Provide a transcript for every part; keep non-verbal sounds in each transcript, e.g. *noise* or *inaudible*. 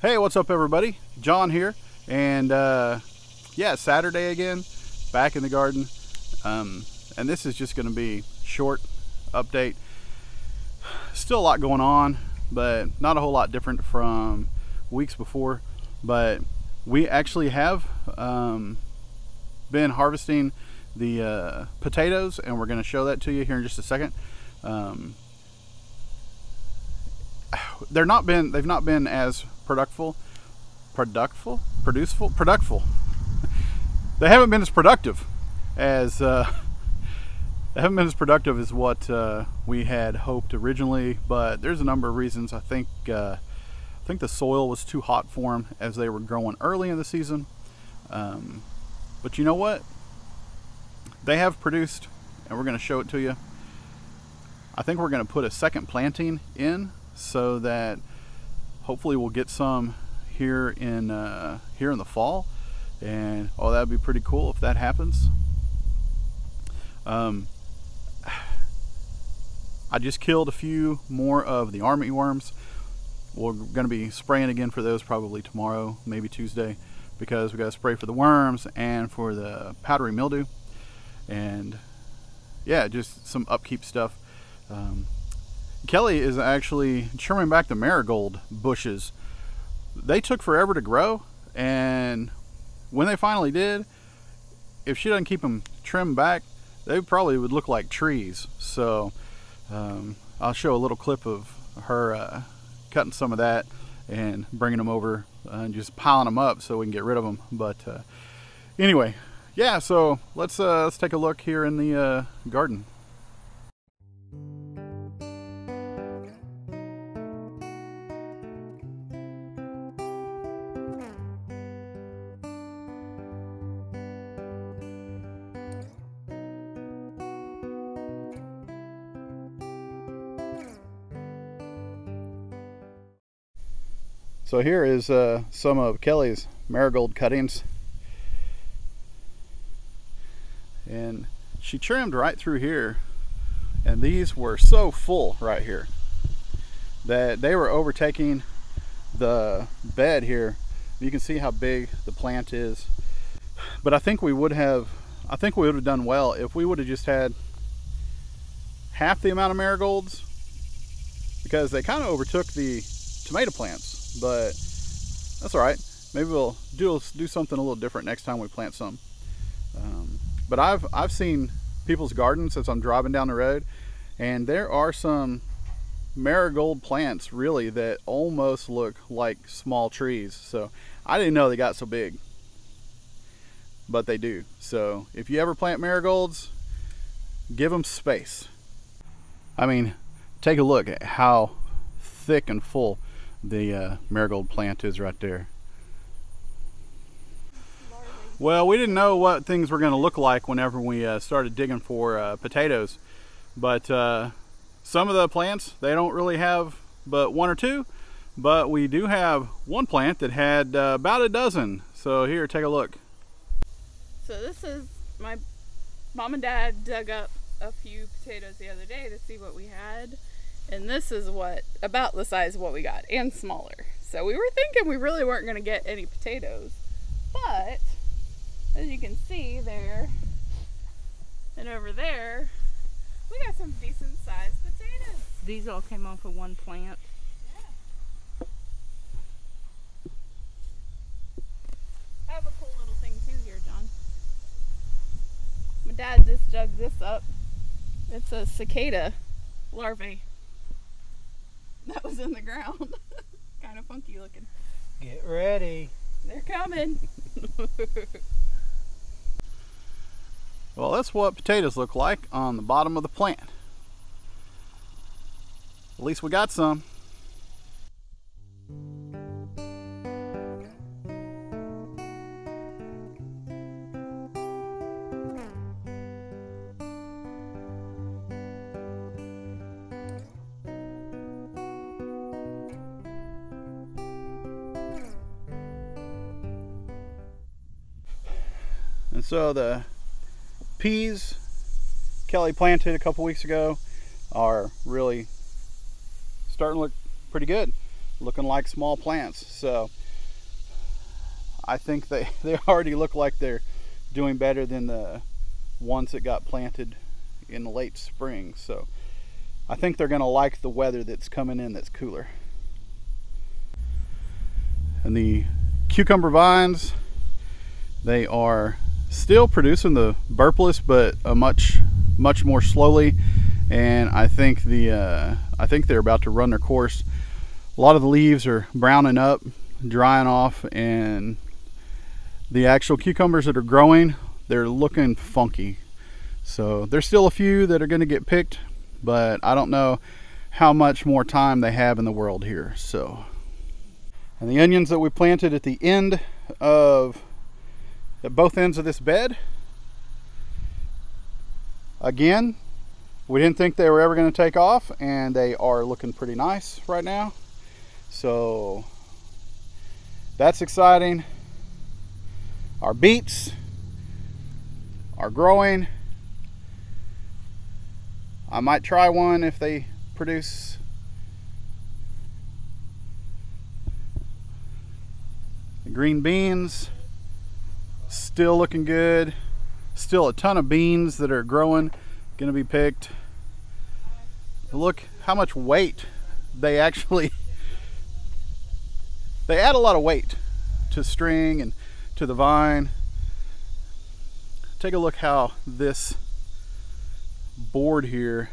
Hey, what's up, everybody? John here, and uh, yeah, Saturday again, back in the garden, um, and this is just going to be short update. Still a lot going on, but not a whole lot different from weeks before. But we actually have um, been harvesting the uh, potatoes, and we're going to show that to you here in just a second. Um, they're not been they've not been as productful productful produceful productful. *laughs* They haven't been as productive as uh, *laughs* they haven't been as productive as what uh, we had hoped originally but there's a number of reasons. I think uh, I think the soil was too hot for them as they were growing early in the season. Um, but you know what? They have produced and we're going to show it to you. I think we're going to put a second planting in so that hopefully we'll get some here in uh, here in the fall. And oh that'd be pretty cool if that happens. Um, *sighs* I just killed a few more of the army worms. We're going to be spraying again for those probably tomorrow maybe Tuesday because we got to spray for the worms and for the powdery mildew. And yeah just some upkeep stuff. Um, Kelly is actually trimming back the marigold bushes. They took forever to grow, and when they finally did, if she doesn't keep them trimmed back, they probably would look like trees. So um, I'll show a little clip of her uh, cutting some of that and bringing them over and just piling them up so we can get rid of them. But uh, anyway, yeah. So let's uh, let's take a look here in the uh, garden. So here is uh, some of Kelly's marigold cuttings. And she trimmed right through here. And these were so full right here that they were overtaking the bed here. You can see how big the plant is. But I think we would have, I think we would have done well if we would have just had half the amount of marigolds because they kind of overtook the tomato plants but that's all right. Maybe we'll do do something a little different next time we plant some. Um, but I've I've seen people's gardens as I'm driving down the road, and there are some marigold plants really that almost look like small trees. So I didn't know they got so big, but they do. So if you ever plant marigolds, give them space. I mean, take a look at how thick and full the uh, marigold plant is right there. Well, we didn't know what things were going to look like whenever we uh, started digging for uh, potatoes, but uh, some of the plants, they don't really have but one or two, but we do have one plant that had uh, about a dozen. So here, take a look. So this is my mom and dad dug up a few potatoes the other day to see what we had and this is what, about the size of what we got, and smaller. So we were thinking we really weren't going to get any potatoes. But, as you can see there, and over there, we got some decent sized potatoes. These all came off of one plant. Yeah. I have a cool little thing too here, John. My dad just dug this up. It's a cicada larvae *laughs* that was in the ground. *laughs* kind of funky looking. Get ready. They're coming. *laughs* well, that's what potatoes look like on the bottom of the plant. At least we got some. So the peas Kelly planted a couple weeks ago are really starting to look pretty good. looking like small plants. So I think they, *laughs* they already look like they're doing better than the ones that got planted in late spring. So I think they're going to like the weather that's coming in that's cooler. And the cucumber vines, they are still producing the burpless, but a much, much more slowly. And I think the, uh, I think they're about to run their course. A lot of the leaves are browning up, drying off, and the actual cucumbers that are growing, they're looking funky. So there's still a few that are going to get picked, but I don't know how much more time they have in the world here. So, and the onions that we planted at the end of at both ends of this bed, again, we didn't think they were ever going to take off, and they are looking pretty nice right now. So that's exciting. Our beets are growing. I might try one if they produce the green beans still looking good still a ton of beans that are growing gonna be picked look how much weight they actually *laughs* they add a lot of weight to string and to the vine. Take a look how this board here,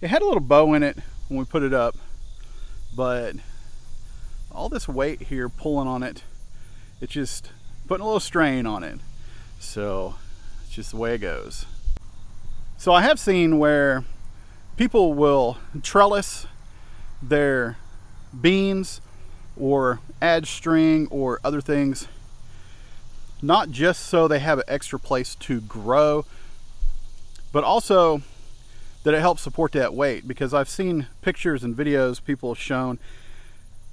it had a little bow in it when we put it up, but all this weight here pulling on it it just putting a little strain on it. So it's just the way it goes. So I have seen where people will trellis their beans or add string or other things not just so they have an extra place to grow, but also that it helps support that weight because I've seen pictures and videos people have shown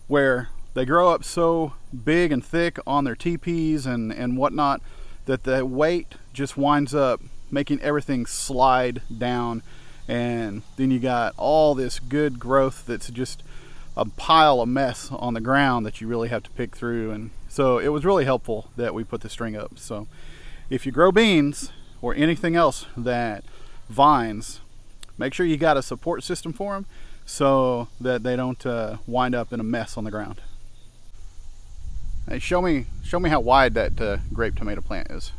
where they grow up so big and thick on their teepees and, and whatnot that the weight just winds up making everything slide down and then you got all this good growth that's just a pile of mess on the ground that you really have to pick through and so it was really helpful that we put the string up. So if you grow beans or anything else that vines, make sure you got a support system for them so that they don't uh, wind up in a mess on the ground. Hey, show me, show me how wide that uh, grape tomato plant is.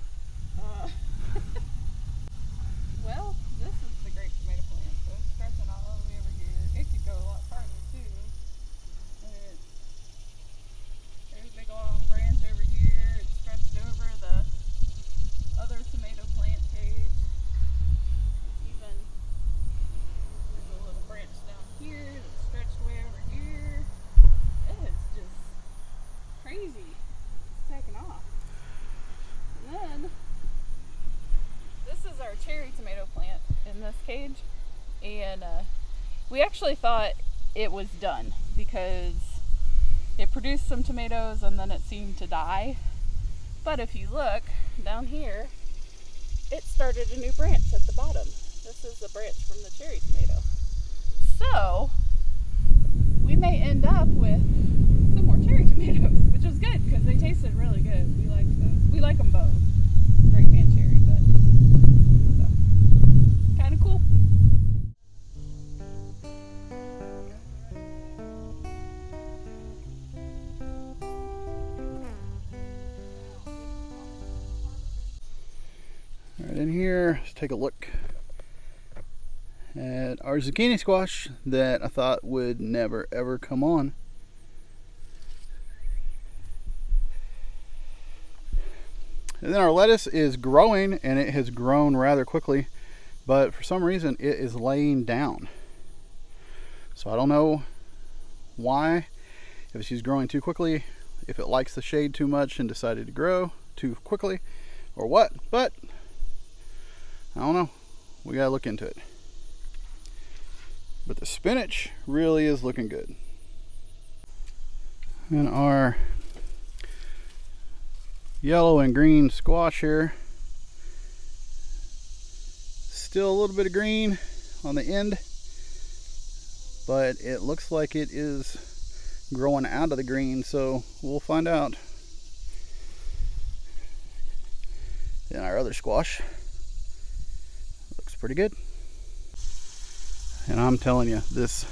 And uh, we actually thought it was done because it produced some tomatoes and then it seemed to die. But if you look down here, it started a new branch at the bottom. This is the branch from the cherry tomato. So we may end up with some more cherry *laughs* tomatoes, which was good because they tasted really good. We liked those. We like them both. Great pan cherry, here, let's take a look at our zucchini squash that I thought would never ever come on. And then our lettuce is growing and it has grown rather quickly, but for some reason it is laying down. So I don't know why, if she's growing too quickly, if it likes the shade too much and decided to grow too quickly, or what, but I don't know. We gotta look into it. But the spinach really is looking good. And our yellow and green squash here. Still a little bit of green on the end, but it looks like it is growing out of the green, so we'll find out. And our other squash pretty good. And I'm telling you, this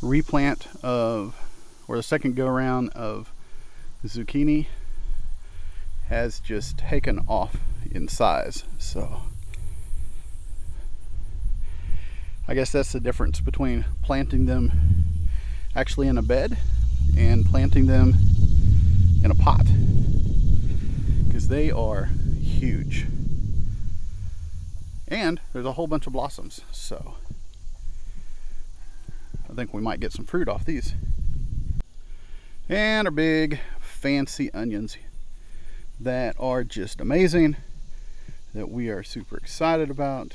replant of, or the second go around of zucchini has just taken off in size. So I guess that's the difference between planting them actually in a bed and planting them in a pot because they are huge and there's a whole bunch of blossoms so I think we might get some fruit off these and our big fancy onions that are just amazing that we are super excited about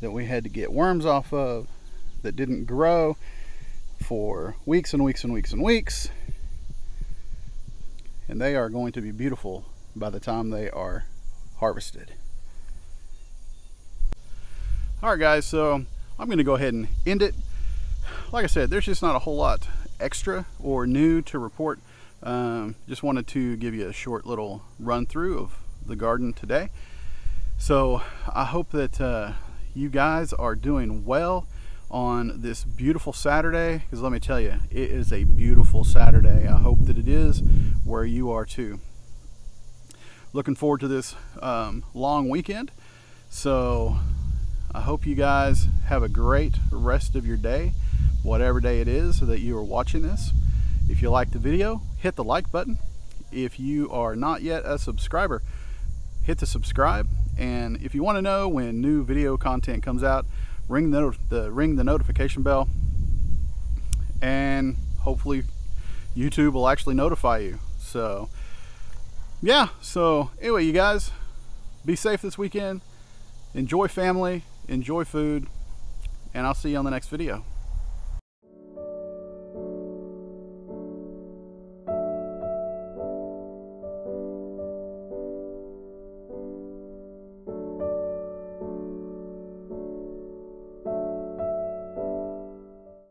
that we had to get worms off of that didn't grow for weeks and weeks and weeks and weeks. And they are going to be beautiful by the time they are harvested. All right, guys, so I'm going to go ahead and end it. Like I said, there's just not a whole lot extra or new to report. Um, just wanted to give you a short little run through of the garden today. So I hope that uh, you guys are doing well on this beautiful Saturday because let me tell you, it is a beautiful Saturday. I hope that it is where you are too. Looking forward to this um, long weekend. So I hope you guys have a great rest of your day, whatever day it is that you are watching this. If you like the video, hit the like button. If you are not yet a subscriber, hit the subscribe. And if you want to know when new video content comes out, ring the, the ring the notification bell and hopefully YouTube will actually notify you. So yeah, so anyway, you guys be safe this weekend. Enjoy family, enjoy food, and I'll see you on the next video.